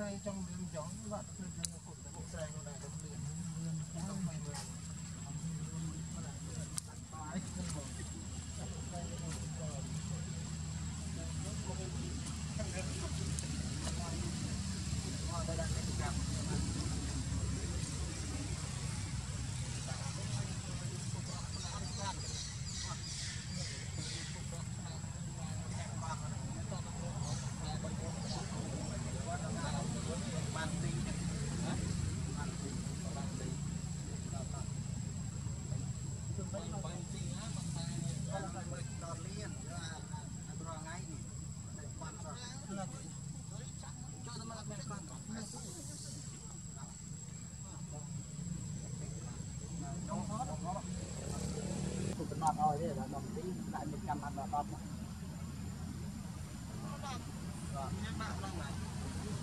trong đêm gió bạn khơi dân của bộ xe này đông liền không may mắn mà thôi đấy là đồng tí lại một trăm là nọt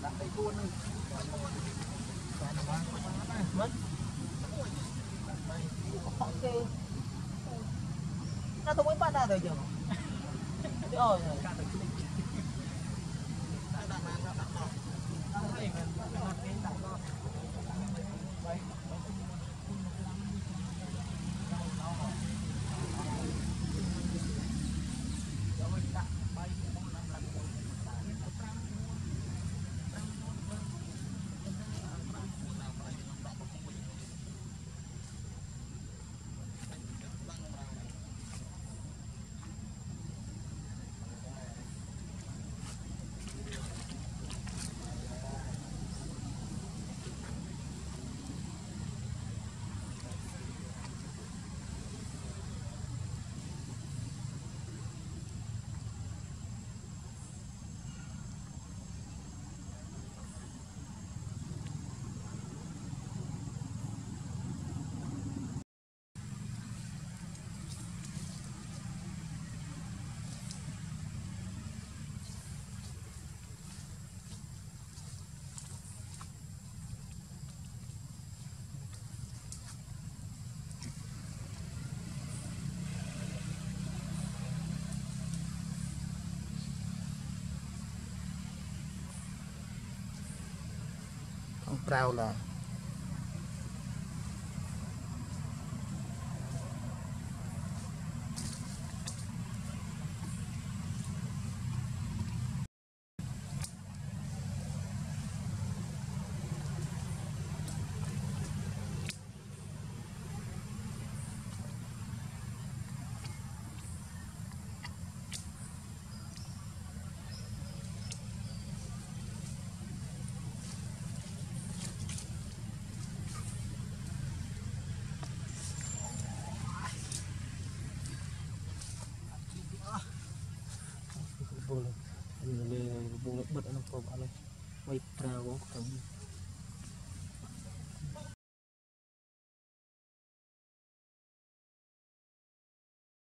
đặt đây cuốn đi. Mất. Ok. Nó tôi mới bắt ra rồi chứ rồi không prao là May trago kami.